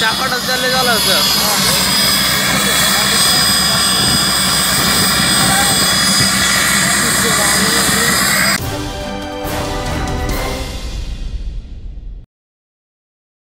চাপাটা চালে জ্বালা আছে।